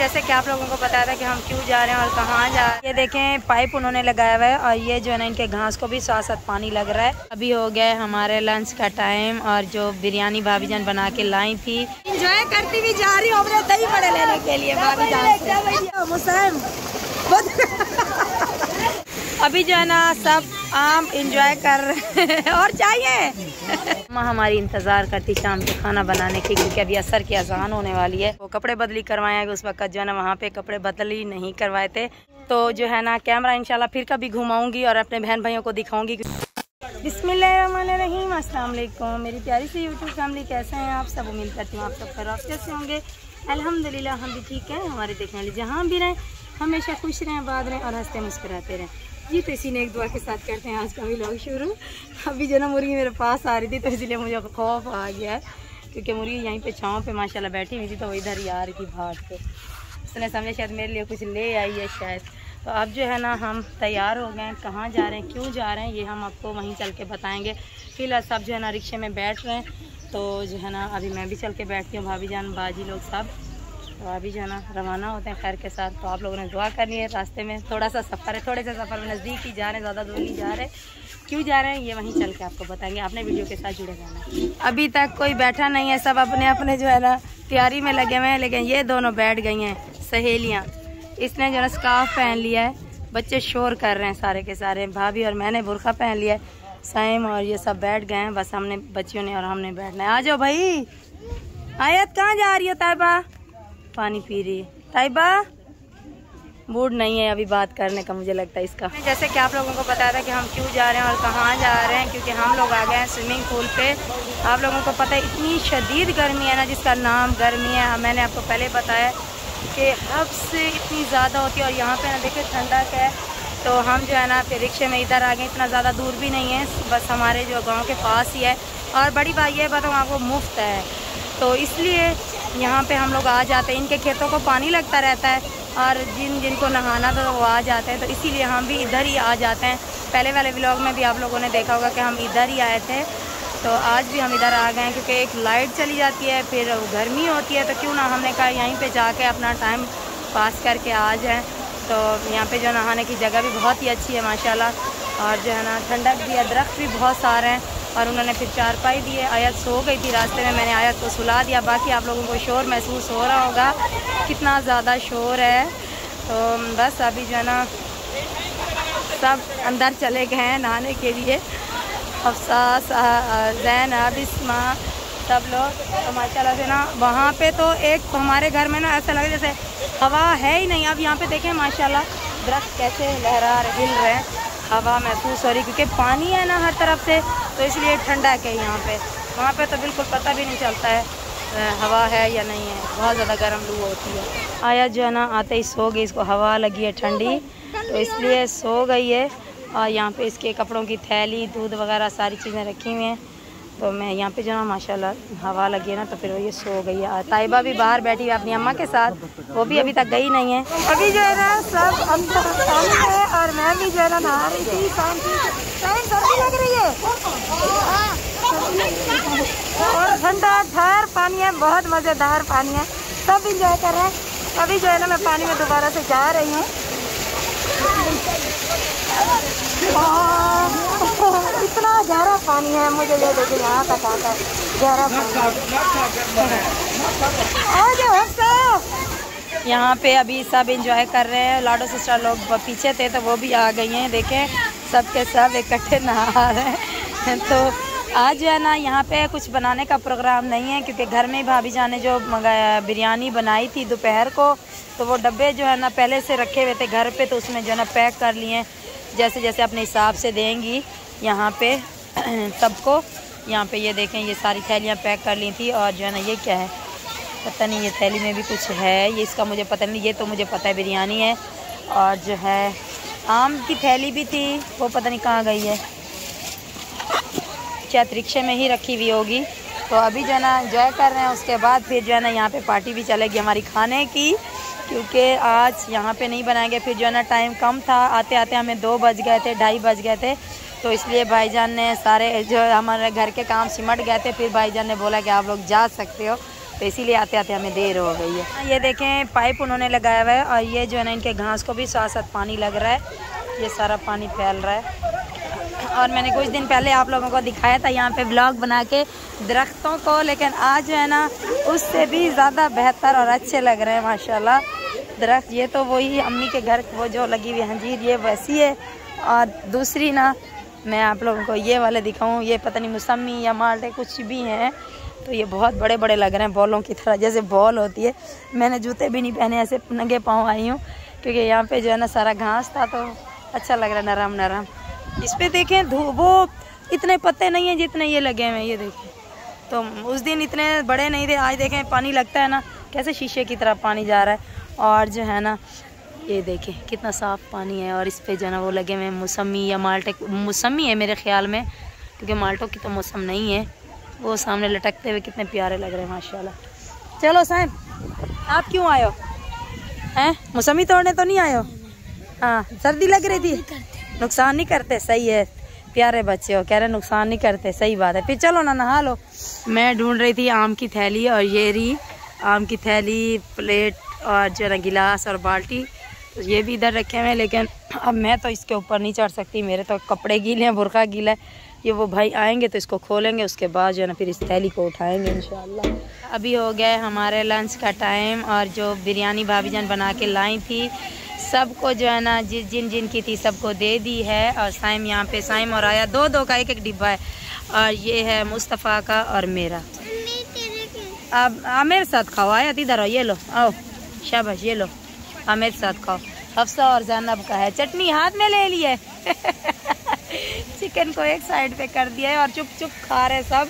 जैसे कि आप लोगों को बताया था कि हम क्यों जा रहे हैं और कहाँ जा रहे हैं। ये देखें पाइप उन्होंने लगाया हुआ है और ये जो है ना इनके घास को भी साथ साथ पानी लग रहा है। अभी हो गया हमारे लंच का टाइम और जो बिरयानी भाभी जान बना के लाई थी। इंजॉय करती हुई जा रही हूँ दही बड़े लेने के लिए भाभी जान अभी जो है ना, सब आम इंजॉय कर रहे हैं और चाहिए। माँ हमारी इंतज़ार करती शाम के खाना बनाने की, क्योंकि अभी असर की आसान होने वाली है। वो कपड़े बदली करवाए उस वक्त जो है ना, वहाँ पे कपड़े बदली नहीं करवाए थे। तो जो है ना कैमरा इंशाल्लाह फिर कभी घुमाऊँगी और अपने बहन भाइयों को दिखाऊँगी। अस्सलाम वालेकुम मेरी प्यारी सी यूट्यूब फैमिली कैसे हैं आप? सब उम्मीद करती हूँ आप सब खराब कैसे होंगे। अल्हम्दुलिल्लाह, हम भी ठीक हैं। हमारे देखने वाले जहाँ भी रहें, हमेशा खुश रहें, आबाद रहें और हँसते मुस्कुराते रहें। जी तो इसी ने एक दुआ के साथ करते हैं आज का भी लॉग शुरू। अभी जो ना, मुर्गी मेरे पास आ रही थी तो इसलिए मुझे खौफ आ गया है, क्योंकि मुर्गी यहीं पे छाँव पे, माशाल्लाह बैठी हुई थी तो वो इधर ही आ रही थी भाग के उसने समझा, शायद मेरे लिए कुछ ले आई है शायद। तो अब जो है ना, हम तैयार हो गए हैं, कहाँ जा रहे हैं, क्यों जा रहे हैं, ये हम आपको वहीं चल के बताएँगे। फ़िलहाल सब जो है ना, रिक्शे में बैठ रहे हैं तो जो है ना, अभी मैं भी चल के बैठती हूँ, भाभी जान, बाजी लोग सब। तो अभी जो ना, रवाना होते हैं खैर के साथ। तो आप लोगों ने दुआ करनी है रास्ते में। थोड़ा सा सफ़र है, थोड़े से सफ़र में नज़दीक ही जा रहे हैं, ज़्यादा दूर नहीं जा रहे। क्यों जा रहे हैं, ये वहीं चल के आपको बताएँगे। आपने वीडियो के साथ जुड़े जाना अभी तक कोई बैठा नहीं है, सब अपने अपने जो है ना, तैयारी में लगे हुए हैं, लेकिन ये दोनों बैठ गई हैं, सहेलियाँ। इसने जो है स्काफ पहन लिया है। बच्चे शोर कर रहे हैं सारे के सारे, भाभी और मैंने बुरखा पहन लिया है। साइम और ये सब बैठ गए हैं, बस हमने, बच्चियों ने और हमने बैठना है। आ जाओ भाई। आयत कहाँ जा रही हो ताइबा पानी पी रही है। ताइबा मूड नहीं है अभी बात करने का, मुझे लगता है इसका। जैसे कि आप लोगों को बताया था कि हम क्यों जा रहे हैं और कहाँ जा रहे हैं, क्योंकि हम लोग आ गए हैं स्विमिंग पूल पे। आप लोगों को पता है, इतनी शदीद गर्मी है ना, जिसका नाम गर्मी है। मैंने आपको पहले बताया कि हब से इतनी ज़्यादा होती है और यहाँ पे ना देखिए, ठंडक है। तो हम जो है ना, फिर रिक्शे में इधर आ गए, इतना ज़्यादा दूर भी नहीं है, बस हमारे जो गाँव के पास ही है। और बड़ी बात यह बताऊँ, आपको मुफ़्त है। तो इसलिए यहाँ पे हम लोग आ जाते हैं। इनके खेतों को पानी लगता रहता है और जिन जिनको नहाना था तो वो आ जाते हैं। तो इसीलिए हम भी इधर ही आ जाते हैं। पहले वाले ब्लॉग में भी आप लोगों ने देखा होगा कि हम इधर ही आए थे। तो आज भी हम इधर आ गए हैं क्योंकि एक लाइट चली जाती है, फिर गर्मी होती है तो क्यों ना हमने कहा यहीं पे जाके अपना टाइम पास करके आ जाएँ। तो यहाँ पे जो नहाने की जगह भी बहुत ही अच्छी है, माशाल्लाह। और जो है ना, ठंडक भी है दरख्त भी बहुत सारे हैं। और उन्होंने फिर चारपाई दी है। आयत सो गई थी रास्ते में। मैंने आयत को सुला दिया। बाकी आप लोगों को शोर महसूस हो रहा होगा। कितना ज़्यादा शोर है। तो बस अभी जो है ना, सब अंदर चले गए हैं नहाने के लिए। अफसास जैन अबिस्मा सब लोग। तो माशाल्लाह से ना, वहाँ पे तो एक तो हमारे घर में ना ऐसा लगे जैसे हवा है ही नहीं। अब यहाँ पे देखें, माशाल्लाह, दरख्त कैसे लहरा हिल रहे हैं। हवा महसूस हो रही, क्योंकि पानी है ना हर तरफ़ से तो इसलिए ठंडा है यहाँ पे। वहाँ पे तो बिल्कुल पता भी नहीं चलता है हवा है या नहीं है। बहुत ज़्यादा गर्म लू होती है। आया जो है ना, आते ही सो गई, इसको हवा लगी है ठंडी तो इसलिए सो गई है। और यहाँ पे इसके कपड़ों की थैली, दूध वगैरह सारी चीज़ें रखी हुई हैं। तो मैं यहाँ पे जो ना माशाल्लाह हवा लगी है ना तो फिर वो ये सो गई है। ताइबा भी बाहर बैठी है अपनी अम्मा के साथ। वो भी अभी तक गई नहीं है। अभी जो है ना, सब अंदर है और मैं भी जो है ना नहा रही थी सर्दी लग रही है। और ठंडा ठहर पानी है, बहुत मज़ेदार पानी है। सब इंजॉय कर रहे हैं। अभी जो है ना, मैं पानी में दोबारा से जा रही हूँ। इतना गहरा पानी है मुझे ये देखिए यहाँ तक आता है। गहरा यहाँ पे अभी सब इंजॉय कर रहे हैं। लाडो सिस्टर लोग पीछे थे तो वो भी आ गई हैं देखें। सब के सब इकट्ठे नहा रहे हैं। तो आज जो है ना यहाँ पे कुछ बनाने का प्रोग्राम नहीं है क्योंकि घर में भाभी जाने जो बिरयानी बनाई थी दोपहर को तो वो डब्बे जो है ना पहले से रखे हुए थे घर पे तो उसमें जो है ना पैक कर लिए जैसे जैसे अपने हिसाब से देंगी। यहाँ पे, सबको। यहाँ पे ये देखें, ये सारी थैलियाँ पैक कर ली थी और जो है ना, ये क्या है? पता नहीं, ये थैली में भी कुछ है। ये इसका मुझे पता नहीं, ये तो मुझे पता है, बिरयानी है। और जो है, आम की थैली भी थी, वो पता नहीं कहाँ गई है। शायद रिक्शे में ही रखी हुई होगी। तो अभी जो है ना इंजॉय कर रहे हैं, उसके बाद फिर जो है ना, यहाँ पे पार्टी भी चलेगी हमारी खाने की। क्योंकि आज यहाँ पे नहीं बनाएँगे फिर जो है ना टाइम कम था। आते आते हमें दो बज गए थे, ढाई बज गए थे। तो इसलिए भाईजान ने सारे जो हमारे घर के काम सिमट गए थे, फिर भाईजान ने बोला कि आप लोग जा सकते हो। तो इसीलिए आते आते हमें देर हो गई है। ये देखें, पाइप उन्होंने लगाया हुआ है और ये जो है ना, इनके घास को भी साथ साथ पानी लग रहा है। ये सारा पानी फैल रहा है। और मैंने कुछ दिन पहले आप लोगों को दिखाया था, यहाँ पे ब्लॉग बना के दरख्तों को, लेकिन आज जो है ना, उससे भी ज़्यादा बेहतर और अच्छे लग रहे हैं, माशाल्लाह। दरख्त, ये तो वही, अम्मी के घर वो जो लगी हुई हंजीर ये वैसी है। और दूसरी ना मैं आप लोगों को ये वाले दिखाऊँ, ये पता नहीं मौसमी या माल्टे कुछ भी हैं तो ये बहुत बड़े बड़े लग रहे हैं बॉलों की तरह, जैसे बॉल होती है। मैंने जूते भी नहीं पहने, ऐसे नंगे पाँव आई हूँ, क्योंकि यहाँ पे जो है ना सारा घास था तो अच्छा लग रहा नरम नरम इस पर देखें वो इतने पत्ते नहीं हैं जितने ये लगे हुए हैं, ये देखें। तो उस दिन इतने बड़े नहीं थे, आज देखें, पानी लगता है ना, कैसे शीशे की तरह पानी जा रहा है। और जो है ना ये देखें, कितना साफ़ पानी है और इस पे जो है ना वो लगे हुए मौसमी या माल्टे, मौसमी है मेरे ख्याल में, क्योंकि माल्टों की तो मौसम नहीं है। वो सामने लटकते हुए कितने प्यारे लग रहे हैं, माशाल्लाह। चलो साहब, आप क्यों आयो हैं? मौसमी तोड़ने तो नहीं आयो हाँ? सर्दी लग रही थी? नुकसान नहीं करते, सही है। प्यारे बच्चे हो, कह रहे नुकसान नहीं करते, सही बात है। फिर चलो ना, नहा लो। मैं ढूंढ रही थी आम की थैली और ये रही आम की थैली, प्लेट और जो ना गिलास और बाल्टी। तो ये भी इधर रखे हुए हैं लेकिन अब मैं तो इसके ऊपर नहीं चढ़ सकती। मेरे तो कपड़े गीले हैं बुरखा गीला है। ये वो भाई आएँगे तो इसको खोलेंगे उसके बाद जो है ना फिर इस थैली को उठाएँगे इन अभी हो गया हमारे लंच का टाइम और जो बिरयानी भाभी जान बना के लाई थी सबको जो है ना जिस जिन जिन की थी सबको दे दी है। और साइम यहाँ पे साइम और आया दो दो का एक एक डिब्बा है। और ये है मुस्तफ़ा का और मेरा। अब मेरे साथ खाओ आया इधर आओ ये लो आओ शाबाश ये लो। मेरे साथ खाओ। हफ्सा और जैनब का है। चटनी हाथ में ले लिए। चिकन को एक साइड पे कर दिया है और चुप चुप खा रहे सब।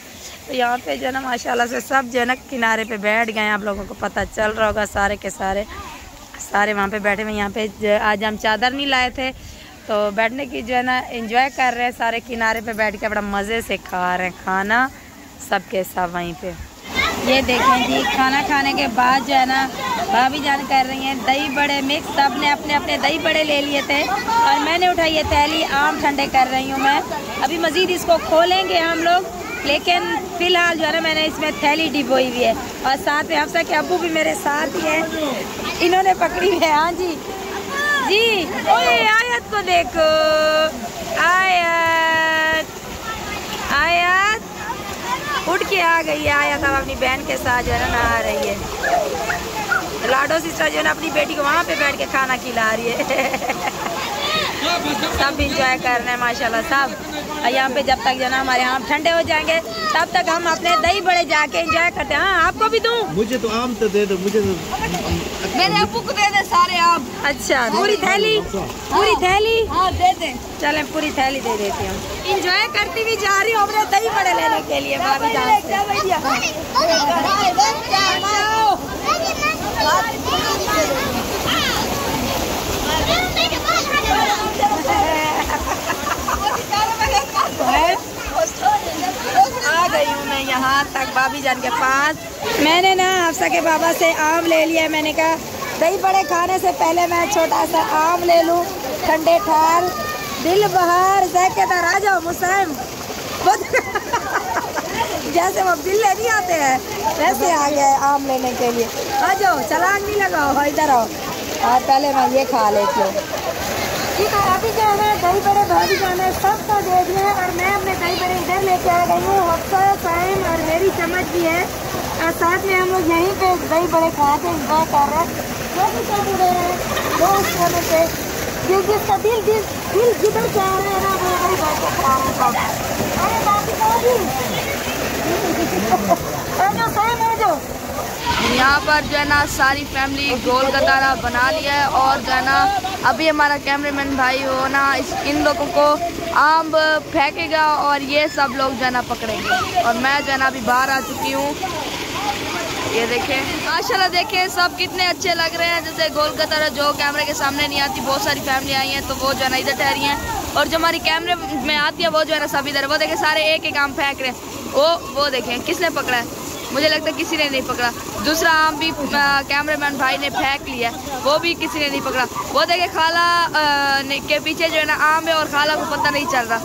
तो यहाँ पे जो है ना, माशाल्लाह से सब जो है ना, किनारे पे बैठ गए हैं। आप लोगों को पता चल रहा होगा, सारे के सारे सारे वहाँ पे बैठे हुए यहाँ पे आज हम चादर नहीं लाए थे। तो बैठने की जो है ना इंजॉय कर रहे हैं। सारे किनारे पे बैठ के बड़ा मज़े से खा रहे हैं। खाना सबके सब वहीं पे। ये देखें जी, खाना खाने के बाद जो है ना, भाभी जान कर रही हैं, दही बड़े मिक्स सबने अपने अपने दही बड़े ले लिए थे और मैंने उठाई ये थैली, आम ठंडे कर रही हूँ मैं। अभी मज़ीद इसको खोलेंगे हम लोग, लेकिन फ़िलहाल जो है ना, मैंने इसमें थैली डिबोई हुई है। और साथ में हफ्सा के अबू भी मेरे साथ ही हैं। इन्होंने पकड़ी है हाँ जी। जी, ओए, आयत को देखो। आयत आयत। उठ के आ गई है, आया था अपनी बहन के साथ जो है ना आ रही है। लाडो सिस्टर जो है ना अपनी बेटी को वहाँ पे बैठ के खाना खिला रही है। सब इंजॉय कर रहे हैं माशाल्लाह सब। और यहाँ पे जब तक जो ना हमारे यहाँ ठंडे हो जाएँगे तब तक हम अपने दही बड़े जाके एंजॉय करते हैं। हाँ आपको भी दूँ? मुझे तो आम तो दे दो मुझे तो मेरे अबू को दे दे सारे आम। अच्छा पूरी थैली? पूरी थैली? हाँ दे दे। चले पूरी थैली दे देती हूँ। इंजॉय करती हुई जा रही हूँ अपने दही बड़े लेने के लिए भाभी आ गई हूँ मैं यहाँ तक भाभी जान के पास। मैंने ना हफ्सा के बाबा से आम ले लिया। मैंने कहा, दही बड़े खाने से पहले मैं छोटा सा आम ले लूँ। ठंडे ठार, दिल बहार, जैकेदार, आ जाओ मुसैम। जैसे वो बिल्ले नहीं आते हैं, वैसे आ गए आम लेने के लिए। आ जाओ, चलान नहीं लगाओ, इधर आओ। और पहले मैं ये खा लेती हूँ। ठीक है अभी जो है दही बड़े भाभी जाना है सबका दे दिया है और मैं अपने दही बड़े इधर लेके आ गई हूँ। हफ़्ता टाइम और मेरी चम्मच भी है। और साथ में हम लोग यहीं पे दही बड़े खा के इंजॉय कर रहे हैं जो भी सब उड़े हैं उस समय पे जिस जिसका दिल दिल दिल जिधर जा रहे हैं ना, वो वही के खा रहे हैं। अरे बाकी तो है यहाँ पर जो है ना, सारी फैमिली गोल कतारा बना लिया है और जो है ना अभी हमारा कैमरामैन भाई हो ना इन लोगों को आम फेंकेगा और ये सब लोग जो ना पकड़ेंगे। और मैं जो ना अभी बाहर आ चुकी हूँ। ये देखें। माशाल्लाह देखें, सब कितने अच्छे लग रहे हैं। जैसे गोल कतारा जो कैमरे के सामने नहीं आती, बहुत सारी फैमिली आई हैं तो वो जो है ना इधर ठहरी हैं। और जो हमारी कैमरे में आती है, वो जो है ना सब इधर। वो देखें, सारे एक एक आम फेंक रहे हैं। वो वो देखें, किसने पकड़ा है? मुझे लगता किसी ने नहीं पकड़ा। दूसरा आम भी कैमरामैन भाई ने फेंक लिया वो भी किसी ने नहीं पकड़ा। वो देखे खाला आ, के पीछे जो है ना आम है और खाला को पता नहीं चल रहा।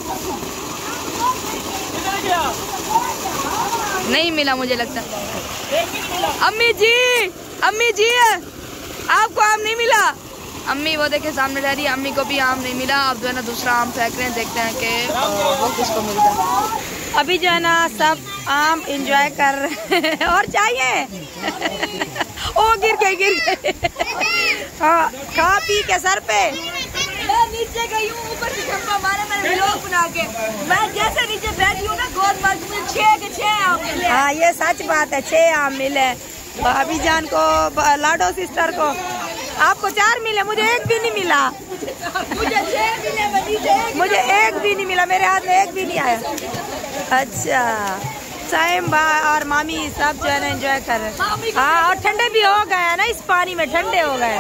नहीं मिला मुझे लगता। अम्मी जी अम्मी जी आपको आम नहीं मिला? अम्मी वो देखे सामने रह रही है। अम्मी को भी आम नहीं मिला। अब जो है ना दूसरा आम फेंक रहे हैं देखते हैं कि वो किसको मिलता है। अभी जो है ना सब आम इंजॉय कर रहे हैं। और चाहिए? ओ गिर गए गिर गए हाँ खा पी के सर पे। मैं नीचे गई हूँ ऊपर से छप्पा मारे मैंने व्लॉग बना के। मैं जैसे नीचे बैठी हूँ ना गोद मार के मुझे छह के छह आम मिले। हाँ ये सच बात है छह आम मिले। भाभी जान को लाडो सिस्टर को। आपको चार मिले मुझे एक भी नहीं मिला। मुझे छह मिले मुझे एक भी नहीं मिला मेरे हाथ में एक भी नहीं आया। अच्छा। साइम बा, और मामी सब जो है ना एंजॉय कर रहे हैं। हाँ और ठंडे भी हो गए हैं ना इस पानी में, ठंडे हो गए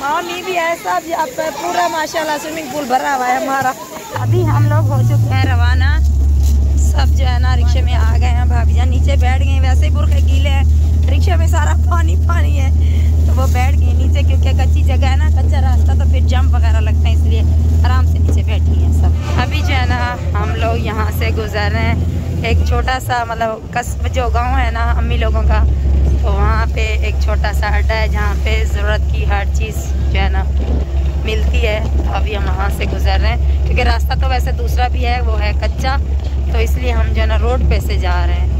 मामी भी है सब पे पूरा माशाल्लाह स्विमिंग पूल भरा हुआ है हमारा। अभी हम लोग हो चुके हैं रवाना। सब जो है ना रिक्शे में आ गए हैं, भाभी जान नीचे बैठ गए वैसे ही बुरखे गीले हैं, रिक्शे में सारा पानी पानी है। तो वो बैठ गए नीचे, क्योंकि कच्ची जगह है ना कच्चा रास्ता तो फिर जंप वगैरह लगता है इसलिए आराम से नीचे बैठी हैं सब अभी जो है ना हम लोग यहाँ से गुजर रहे हैं। एक छोटा सा मतलब कस्ब जो गाँव है ना, अम्मी लोगों का तो वहाँ पे एक छोटा सा अड्डा है जहाँ पे ज़रूरत की हर चीज़ जो है ना मिलती है। अभी हम वहाँ से गुजर रहे हैं। क्योंकि रास्ता तो वैसे दूसरा भी है, वो है कच्चा तो इसलिए हम जो है ना रोड पे से जा रहे हैं।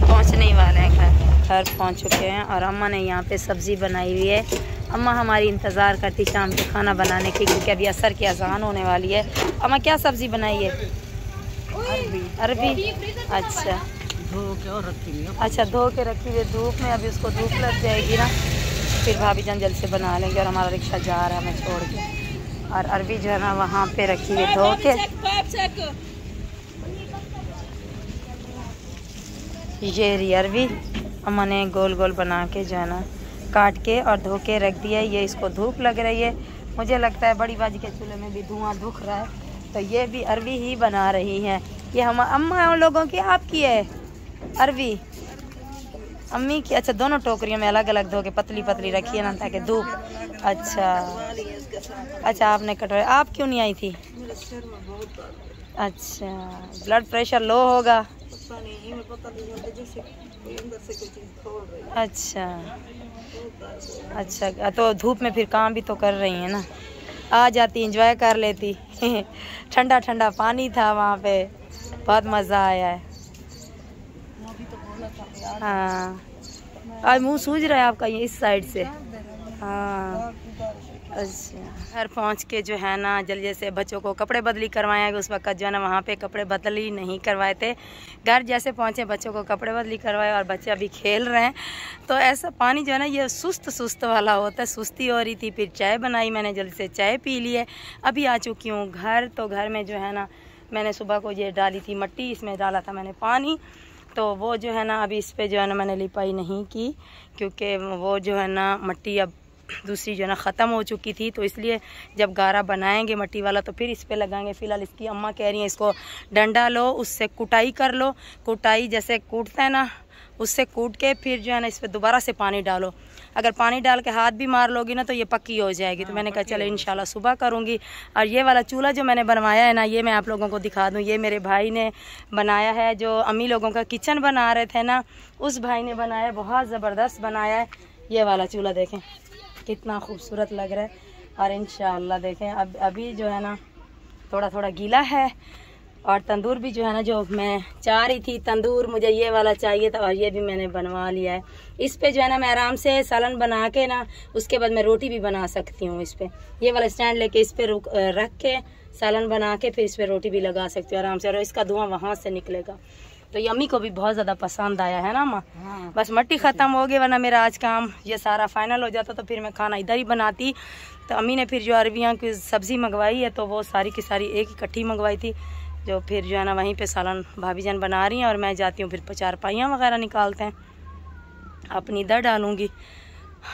पहुँचने ही वाले हैं घर। घर पहुँच चुके हैं और अम्मा ने यहाँ पे सब्ज़ी बनाई हुई है। अम्मा हमारी इंतज़ार करती शाम के खाना बनाने की, क्योंकि अभी असर की अजान होने वाली है। अम्मा, क्या सब्ज़ी बनाई है? अरबी। अच्छा। अच्छा धो के रखी हुई धूप में अभी उसको धूप लग जाएगी ना फिर भाभी जान जल्द से बना लेंगे और हमारा रिक्शा जा रहा है हमें छोड़ के। और अरबी जो है ना वहाँ पे रखी हुई धो के। ये रही अरबी। अम्मा ने गोल गोल बना के जो है ना काट के और धो के रख दिया ये इसको धूप लग रही है। मुझे लगता है बड़ी बाजी के चूल्हे में भी धुआँ दुख रहा है। तो ये भी अरबी ही बना रही है। ये हम अम्मा उन लोगों की, आपकी है? अरवी। अम्मी की अच्छा दोनों टोकरियों में अलग अलग धो के पतली पतली रखी है ना, ताकि धूप। अच्छा। अच्छा आपने कटोरे आप क्यों नहीं आई थी? अच्छा ब्लड प्रेशर लो होगा। अच्छा। अच्छा तो धूप में फिर काम भी तो कर रही है ना। आ जाती इंजॉय कर लेती। ठंडा ठंडा पानी था वहाँ पे। बहुत मज़ा आया है। हाँ। आज मुँह सूझ रहा है आपका ये इस साइड से। हाँ। अच्छा। घर पहुँच के जो है ना, जल्दी से बच्चों को कपड़े बदली करवाए उस वक्त जो है ना, वहाँ पे कपड़े बदली नहीं करवाए थे। घर जैसे पहुँचे, बच्चों को कपड़े बदली करवाए और बच्चे अभी खेल रहे हैं। तो ऐसा पानी जो है ना, ये सुस्त सुस्त वाला होता है। सुस्ती हो रही थी, फिर चाय बनाई मैंने, जल्दी से चाय पी ली है। अभी आ चुकी हूँ घर। तो घर में जो है ना मैंने सुबह को ये डाली थी मट्टी, इसमें डाला था मैंने पानी। तो वो जो है ना, अभी इस पर जो है ना मैंने लिपाई नहीं की, क्योंकि वो जो है ना मट्टी अब दूसरी जो है ना ख़त्म हो चुकी थी। तो इसलिए जब गारा बनाएँगे मट्टी वाला तो फिर इस पर लगाएँगे। फ़िलहाल इसकी अम्मा कह रही हैं, इसको डंडा लो, उससे कुटाई कर लो। कुटाई जैसे कूटता है ना उससे कूट के फिर जो है ना इस पर दोबारा से पानी डालो। अगर पानी डाल के हाथ भी मार लोगी ना तो ये पक्की हो जाएगी। तो मैंने कहा चलो इंशाल्लाह सुबह करूँगी। और ये वाला चूल्हा जो मैंने बनवाया है ना ये मैं आप लोगों को दिखा दूँ। ये मेरे भाई ने बनाया है जो अम्मी लोगों का किचन बना रहे थे ना उस भाई ने बनाया बहुत ज़बरदस्त बनाया है। ये वाला चूल्हा देखें कितना खूबसूरत लग रहा है। और इन देखें अब अभी जो है ना थोड़ा थोड़ा गीला है। और तंदूर भी जो है ना जो मैं चाह रही थी तंदूर मुझे ये वाला चाहिए था और ये भी मैंने बनवा लिया है। इस पे जो है ना मैं आराम से सालन बना के ना उसके बाद मैं रोटी भी बना सकती हूँ इस पे। ये वाला स्टैंड लेके इस पे रुक रख के सालन बना के फिर इस पे रोटी भी लगा सकती हूँ आराम से और इसका धुआँ वहाँ से निकलेगा। तो ये अम्मी को भी बहुत ज़्यादा पसंद आया है ना माँ? हाँ। बस मट्टी ख़त्म हो गई वरना मेरा आज काम ये सारा फाइनल हो जाता तो फिर मैं खाना इधर ही बनाती। तो अम्मी ने फिर जो अरबियाँ की सब्ज़ी मंगवाई है तो वो सारी की सारी एक इकट्ठी मंगवाई थी। जो फिर जो है ना वहीं पे सालन भाभी जान बना रही हैं और मैं जाती हूँ, फिर चार पाइयाँ वगैरह निकालते हैं। अपनी इधर डालूँगी।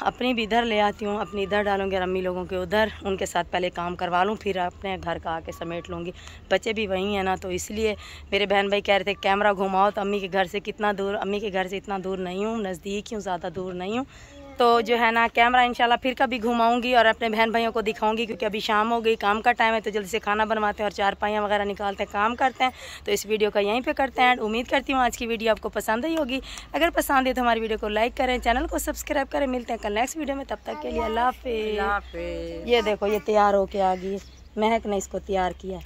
अपनी भी इधर ले आती हूँ, अपनी इधर डालूँगी अम्मी लोगों के उधर, उनके साथ पहले काम करवा लूँ, फिर अपने घर का आके समेट लूँगी। बच्चे भी वहीं हैं ना तो इसलिए मेरे बहन भाई कह रहे थे, कैमरा घुमाओ तो अम्मी के घर से कितना दूर, अम्मी के घर से इतना दूर नहीं हूँ, नज़दीक हूँ, ज़्यादा दूर नहीं हूँ। तो जो है ना कैमरा इंशाल्लाह फिर कभी घुमाऊँगी और अपने बहन भाइयों को दिखाऊँगी क्योंकि अभी शाम हो गई काम का टाइम है तो जल्दी से खाना बनवाते हैं और चार पाइयाँ वगैरह निकालते हैं काम करते हैं। तो इस वीडियो का यहीं पर करते हैं। उम्मीद करती हूँ आज की वीडियो आपको पसंद ही होगी। अगर पसंद है तो हमारी वीडियो को लाइक करें चैनल को सब्सक्राइब करें। मिलते हैं कल नेक्स्ट वीडियो में तब तक के लिए अल्लाह ये देखो ये तैयार होके आ गई महक ने इसको तैयार किया